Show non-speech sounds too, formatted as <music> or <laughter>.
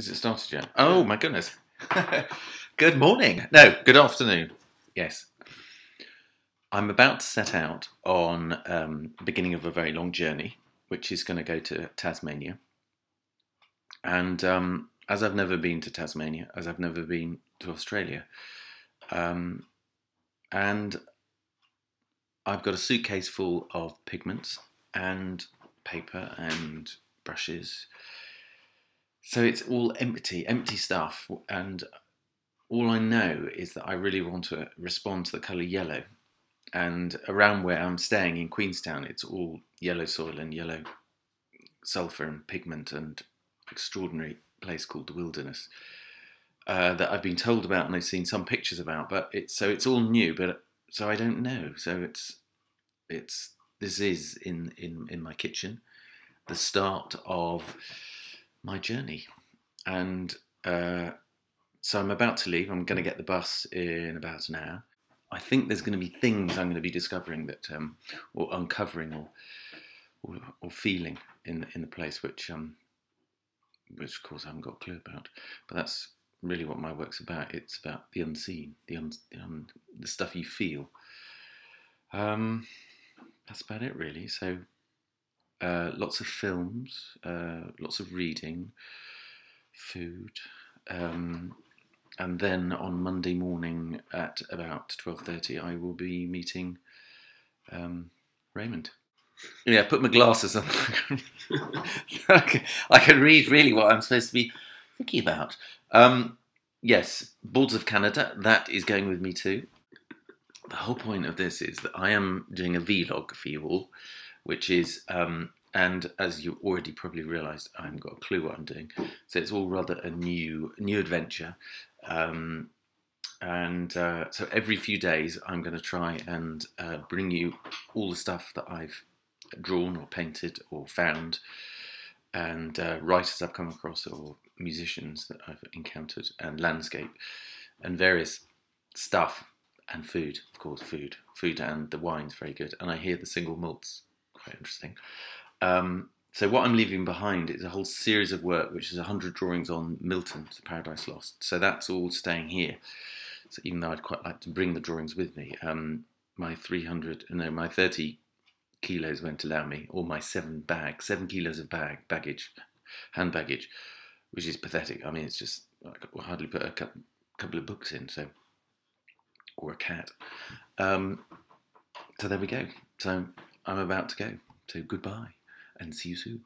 Is it started yet? Oh my goodness. <laughs> good morning. No, good afternoon. Yes. I'm about to set out on um, the beginning of a very long journey, which is going to go to Tasmania. And um, as I've never been to Tasmania, as I've never been to Australia, um, and I've got a suitcase full of pigments and paper and brushes so it's all empty, empty stuff. And all I know is that I really want to respond to the colour yellow. And around where I'm staying in Queenstown, it's all yellow soil and yellow sulphur and pigment and extraordinary place called the Wilderness. Uh, that I've been told about and I've seen some pictures about, but it's so it's all new, but so I don't know. So it's it's this is in in in my kitchen, the start of my journey. And uh, so I'm about to leave. I'm going to get the bus in about an hour. I think there's going to be things I'm going to be discovering that, um, or uncovering, or, or, or feeling in in the place, which um, which of course I haven't got a clue about. But that's really what my work's about. It's about the unseen, the un, the, un, the stuff you feel. Um, that's about it, really. So uh, lots of films, uh, lots of reading, food, um, and then on Monday morning at about twelve thirty, I will be meeting um, Raymond. Yeah, put my glasses on. <laughs> I can read really what I'm supposed to be thinking about. Um, yes, Boards of Canada. That is going with me too. The whole point of this is that I am doing a vlog for you all which is, um, and as you already probably realised, I haven't got a clue what I'm doing. So it's all rather a new, new adventure. Um, and uh, so every few days, I'm going to try and uh, bring you all the stuff that I've drawn or painted or found, and uh, writers I've come across or musicians that I've encountered, and landscape, and various stuff and food, of course, food, food, and the wine's very good. And I hear the single malts quite interesting. Um, so what I'm leaving behind is a whole series of work, which is 100 drawings on Milton to Paradise Lost. So that's all staying here. So even though I'd quite like to bring the drawings with me, um, my 300, no, my 30 kilos won't allow me, or my seven bag, seven kilos of bag baggage, hand baggage, which is pathetic. I mean, it's just I could hardly put a couple of books in, so or a cat. Um, so there we go. So I'm about to go. So goodbye and see you soon.